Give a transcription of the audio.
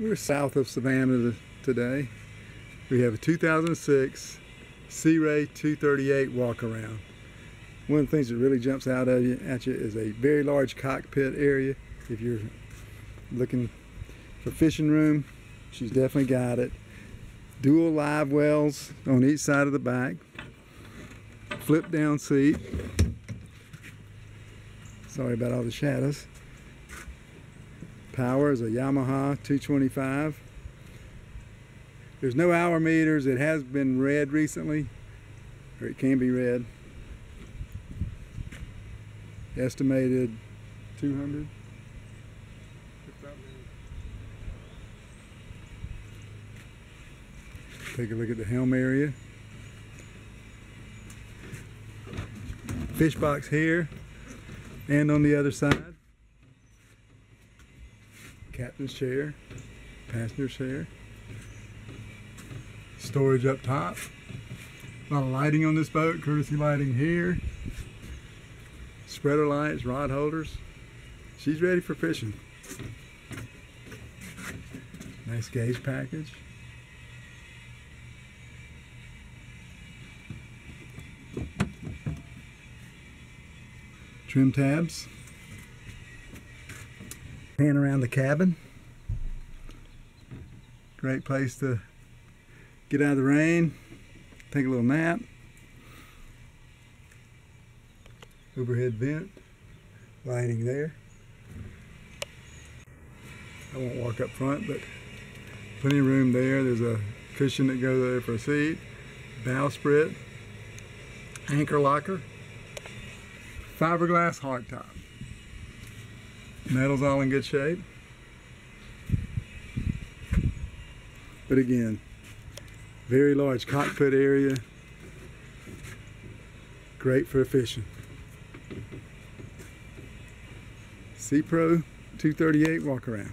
We're south of Savannah today. We have a 2006 Sea Pro 238 walk around. One of the things that really jumps out at you, at you is a very large cockpit area. If you're looking for fishing room, she's definitely got it. Dual live wells on each side of the back. Flip down seat. Sorry about all the shadows. Power is a Yamaha 225. There's no hour meters. It has been read recently, or it can be read. Estimated 200. Take a look at the helm area. Fish box here and on the other side. Captain's chair, passenger chair. Storage up top. A lot of lighting on this boat, courtesy lighting here. Spreader lights, rod holders. She's ready for fishing. Nice gauge package. Trim tabs. Pan around the cabin. Great place to get out of the rain, take a little nap. Overhead vent, lighting there. I won't walk up front, but plenty of room there. There's a cushion that goes there for a seat, bowsprit, anchor locker, fiberglass hardtop. Metal's all in good shape. But again, very large cockpit area. Great for fishing. Sea Pro 238 walk around.